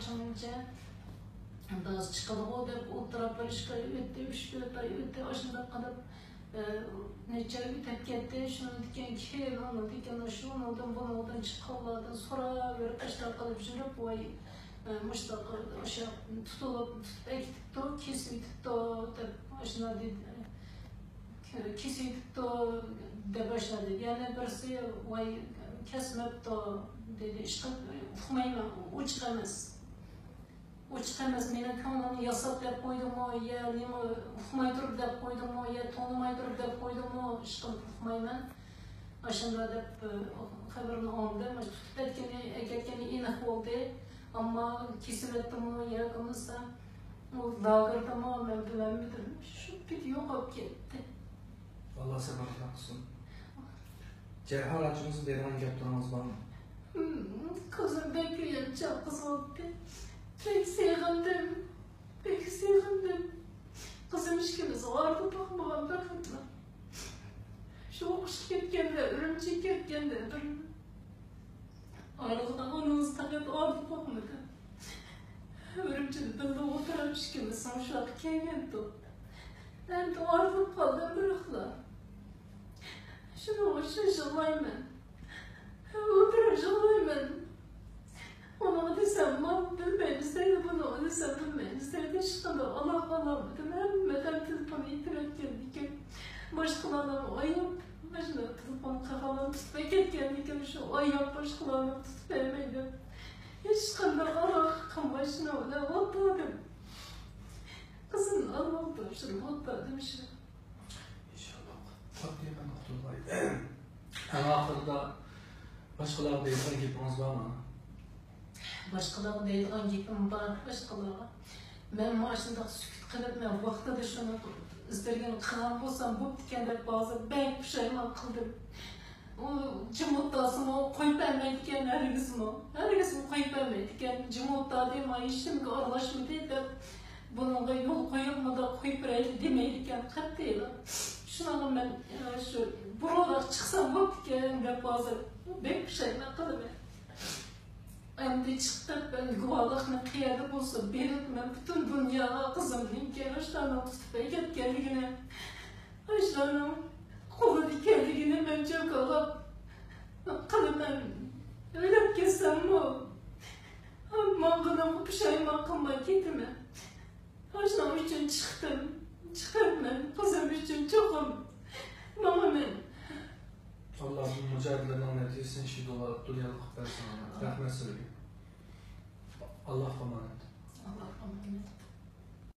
qilishimcha gaz chiqadiku deb o'tirib ishga uyerda ishga bu yerda shunaqa qilib necha uy tapkatda shuni degan keyin uni degan shunidan bunidan chiqqanlardan so'raverib ashyoq qilib yurib voy mushtaqa o'sha tutilib ekitibdi kesitibdi deb shuna kesitibdi deb boshladi yana birisi voy kesmabdi dedi ish qilib uqmayman o'chiq emas Uç emas, meni ko'nglimni yasab deb qo'ydimmi, yo nima uxmay turib deb qo'ydimmi, yo tanimay turib deb qo'ydimmi, ishqilib uxmayman. Ashunda deb xabarini oldim, tutib aytgani, aytgani aniq bo'ldi. Ammo kesilyaptimi, yo bo'lmasa u lagirdami, men bilmadim. Shu bit yo'qolib ketdi. Allah sabırlı olsun. Cerhal acımızı devam yaptığımız var mı? Hmm, Kızım bekliyorum çok kız oldu. Pek sevindim. Pek sevindim. Kızım işkimiz vardı bakmadan bakmadan. Şu okuş ketkende, örümcek ketkende bir Aralıktan anınız takat vardı bakmadı. Örümcek dilde oturan işkimiz son şu an keygen tu. Ben de vardı kaldım bırakla. Şunu hoşça жылаймын. boshqalarni oyib mana telefon qahvalab tutib ketgan ekan shu oyib boshqalarni tutib bermaydi hech qanday aroq qilmay shunaqa deb qizini olmoqda shu demişim. İnşallah. Tabii ben kurtulayım. Ama ahırda başkaları deyilgan gepimiz var mı? Başkaları deyilgan gepim var, başkaları. Ben maaşında sükut kılıp, ben vaxtada şuna durdum. istalgan qilgan bo'lsam bo'ptikan deb hozir bang pushaymon qildim. Jimotdasimi qo'yib ekan harigismi harigismi qo'yib ekan jimotda demay hech nimaga aralashmaydi deb bunga yo'l qo'yib munda qo'yib beraylik demaydi ekan qat'iy shunaqa man e, shu birovlar chiqsam bo'ptikan deb hozir bang pushaymon qildim. Endi ben guvohlikni qayerda bo'lsa berib men butun dunyoga qizimning kelishlarni tutib ketganligini ashlarni qo'lida ekanligini men jo'kolab qilaman o'ylab ketsammi mang'inimni pushaymon qilmay ketaman ashlar uchun chiqdim chiqibman qizim uchun cho'qim الله الدنيا مقدسة نحن نسألك الله ضمانت الله ضمانت